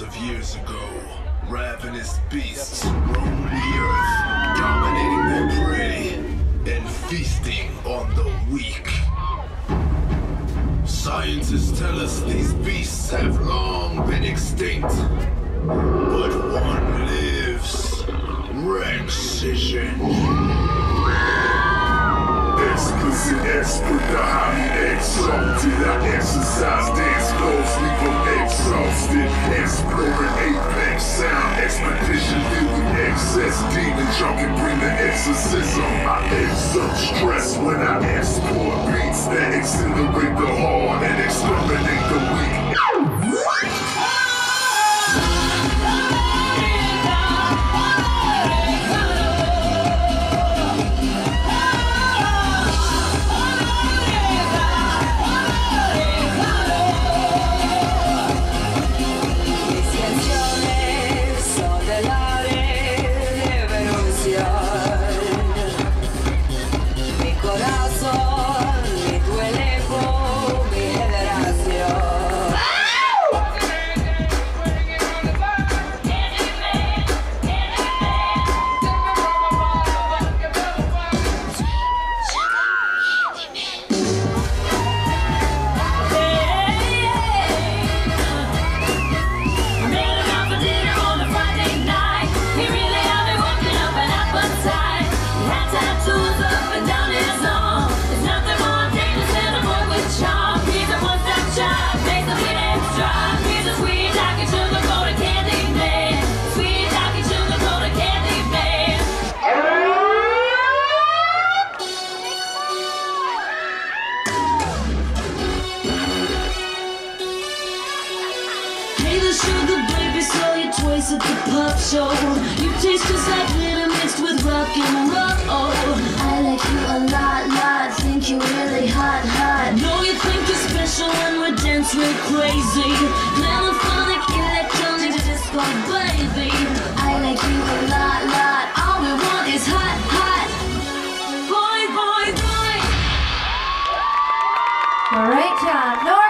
of years ago, ravenous beasts roamed the earth, dominating their prey and feasting on the weak. Scientists tell us these beasts have long been extinct, but one lives. Rexision. Explicit expert, the highly exalted. I exercise dance leave them exhausted. Exploring apex sound, expedition filled with excess. Demons, y'all can bring the exorcism. I exert stress when I export corazón sugar baby, saw you twice at the pop show. You taste just like glitter mixed with rock and roll. I like you a lot, lot. Think you're really hot, hot. Know you think you're special when we dance, we're crazy. Glamophonic, electronic, disco, baby. I like you a lot, lot. All we want is hot, hot. Boy, boy, boy. All right, John. No